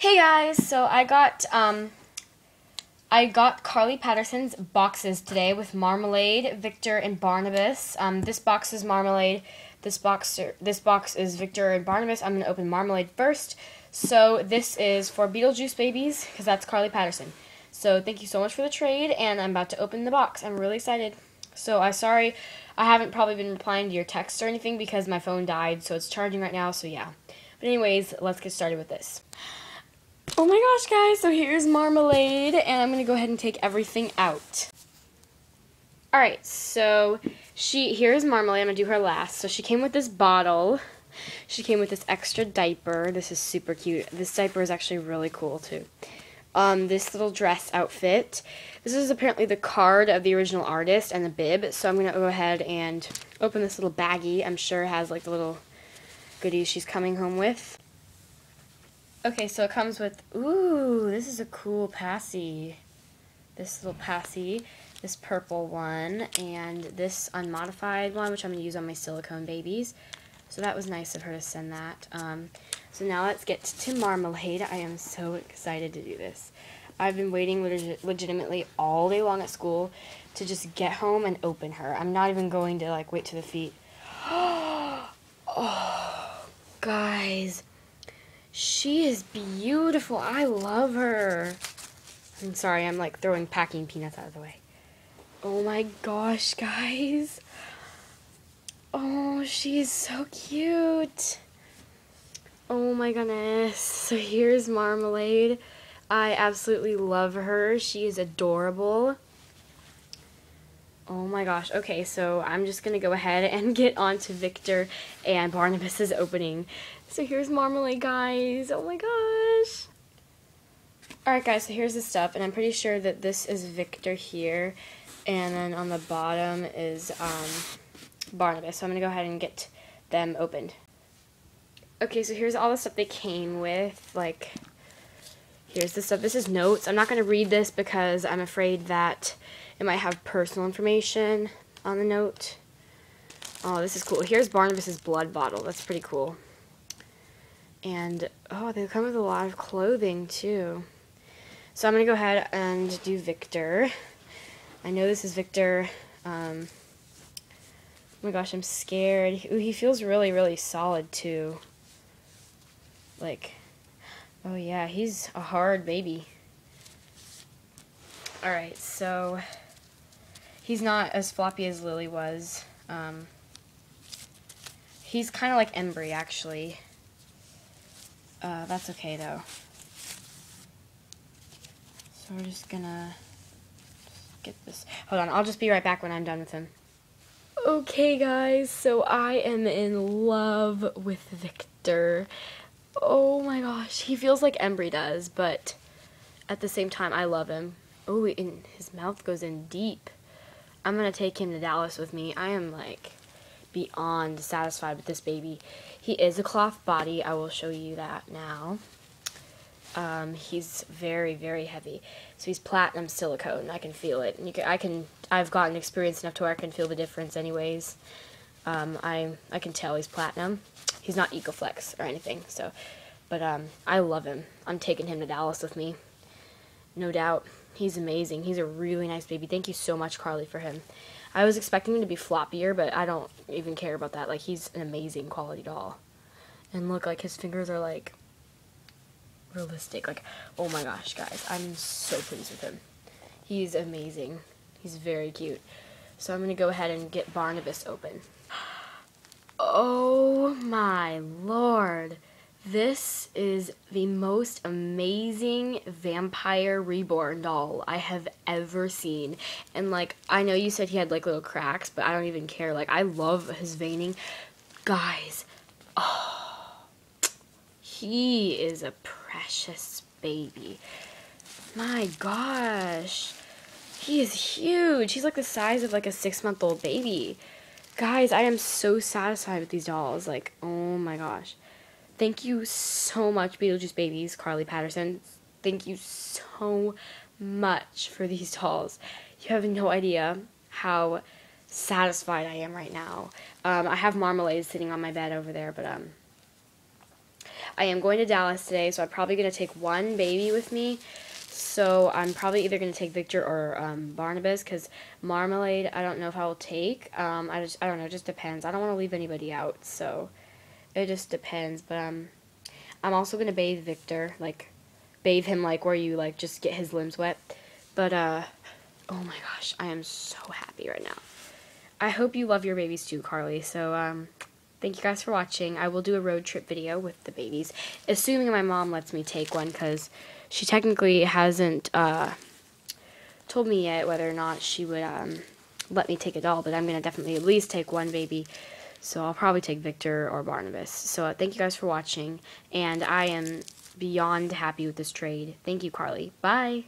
Hey guys, so I got um I got Kar-Lee Patterson's boxes today with Marmalade, Viktor, and Barnabus. Um, this box is Marmalade. This box this box is Viktor and Barnabus. I'm gonna open Marmalade first. So this is for Beetlejuice babies because that's Kar-Lee Patterson. So thank you so much for the trade, and I'm about to open the box. I'm really excited. So I'm sorry I haven't probably been replying to your texts or anything because my phone died, so it's charging right now. So yeah. But anyways, let's get started with this. Oh my gosh, guys, so here's Marmalade, and I'm going to go ahead and take everything out. Alright, so she here's Marmalade. I'm going to do her last. So she came with this bottle. She came with this extra diaper. This is super cute. This diaper is actually really cool, too. Um, this little dress outfit. This is apparently the card of the original artist and the bib, so I'm going to go ahead and open this little baggie. I'm sure has, like, the little goodies she's coming home with. Okay, so it comes with, ooh, this is a cool passy. This little passy, this purple one, and this unmodified one, which I'm going to use on my silicone babies. So that was nice of her to send that. Um, so now let's get to Marmalade. I am so excited to do this. I've been waiting leg legitimately all day long at school to just get home and open her. I'm not even going to like wait to the feet. oh, guys. She is beautiful. I love her. I'm sorry, I'm like throwing packing peanuts out of the way. Oh my gosh, guys. Oh, she's so cute. Oh my goodness. So here's Marmalade. I absolutely love her. She is adorable. Oh my gosh. Okay, so I'm just going to go ahead and get on to Viktor and Barnabus's opening. So here's Marmalade, guys. Oh my gosh. Alright, guys, so here's the stuff, and I'm pretty sure that this is Viktor here, and then on the bottom is um, Barnabus. So I'm going to go ahead and get them opened. Okay, so here's all the stuff they came with, like, here's the stuff. This is notes. I'm not going to read this because I'm afraid that it might have personal information on the note. Oh, this is cool. Here's Barnabus's blood bottle. That's pretty cool. And, oh, they come with a lot of clothing, too. So I'm going to go ahead and do Viktor. I know this is Viktor. Um, oh my gosh, I'm scared. Ooh, he feels really, really solid, too. Like, oh yeah, he's a hard baby. Alright, so he's not as floppy as Lily was. Um, he's kind of like Embry, actually. Uh, that's okay, though. So we're just gonna get this. Hold on, I'll just be right back when I'm done with him. Okay, guys, so I am in love with Viktor. Oh my gosh, he feels like Embry does, but at the same time, I love him. Oh, and his mouth goes in deep. I'm gonna take him to Dallas with me. I am like beyond satisfied with this baby. He is a cloth body. I will show you that now. Um, he's very, very heavy. So he's platinum silicone. I can feel it. Can, I can. I've gotten experience enough to where I can feel the difference. Anyways, um, I I can tell he's platinum. He's not Ecoflex or anything. So, but um, I love him. I'm taking him to Dallas with me. No doubt. He's amazing. He's a really nice baby. Thank you so much, Kar-Lee, for him. I was expecting him to be floppier, but I don't even care about that. Like, he's an amazing quality doll. And look, like, his fingers are, like, realistic. Like, oh my gosh, guys. I'm so pleased with him. He's amazing. He's very cute. So I'm going to go ahead and get Barnabus open. Oh my lord. This is the most amazing vampire reborn doll I have ever seen. And like, I know you said he had like little cracks, but I don't even care. Like, I love his veining. Guys, oh, he is a precious baby. My gosh. He is huge. He's like the size of like a six month old baby. Guys, I am so satisfied with these dolls. Like, oh my gosh. Thank you so much, Beetlejuice Babies, Kar-Lee Patterson. Thank you so much for these dolls. You have no idea how satisfied I am right now. Um, I have Marmalade sitting on my bed over there, but um, I am going to Dallas today, so I'm probably going to take one baby with me. So I'm probably either going to take Viktor or um, Barnabus because Marmalade, I don't know if I will take. Um, I just, I don't know, it just depends. I don't want to leave anybody out, so it just depends. But um, I'm also going to bathe Viktor, like bathe him like where you like just get his limbs wet. But uh, oh my gosh, I am so happy right now. I hope you love your babies too, Kar-Lee. So um, thank you guys for watching. I will do a road trip video with the babies, assuming my mom lets me take one because she technically hasn't uh, told me yet whether or not she would um, let me take a doll, but I'm going to definitely at least take one baby. So I'll probably take Viktor or Barnabus. So uh, thank you guys for watching, and I am beyond happy with this trade. Thank you, Kar-Lee. Bye.